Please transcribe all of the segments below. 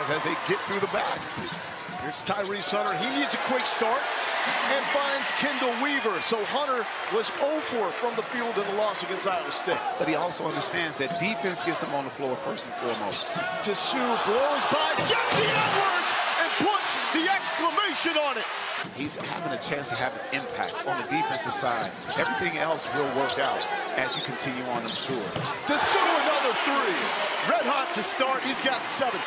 as they get through the basket. Here's Tyrese Hunter. He needs a quick start and finds Chendall Weaver. So Hunter was 0-4 from the field in the loss against Iowa State. But he also understands that defense gets him on the floor first and foremost. Disu blows by, gets the Edwards, and puts the exclamation on it. He's having a chance to have an impact on the defensive side. Everything else will work out as you continue on the tour. Disu another three. Red hot to start. He's got seven.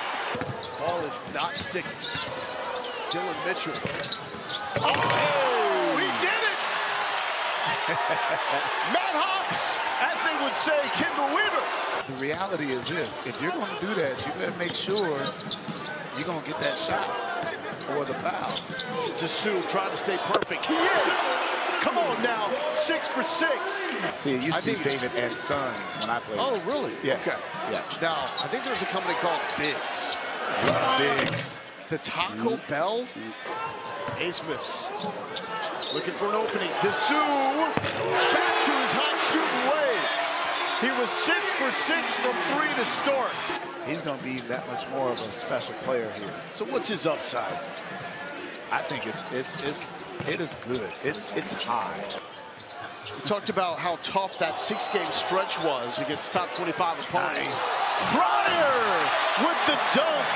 Ball is not sticking. Dillon Mitchell. Oh, he did it! Matt Hobbs, as they would say, Chendall Weaver. The reality is this, if you're going to do that, you better make sure you're going to get that shot or the foul. Disu trying to stay perfect. He is! Come on now, six for six. See, it used I to be think David and Sons when I played. Oh, really? Yeah. Okay. Yeah. Now, I think there's a company called Biggs. Bigs. The Taco mm-hmm. Bell. Abmas looking for an opening. Disu back to his hot shooting ways. He was six for six from three to start. He's going to be that much more of a special player here. So what's his upside? I think it's it's it's it is good. It's it's high. We talked about how tough that six-game stretch was against top 25 opponents. Nice. Pryor with the dunk.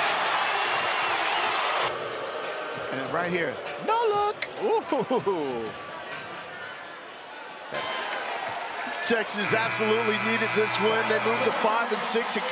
And right here, No look. Ooh. Texas absolutely needed this win. They moved to five and six college.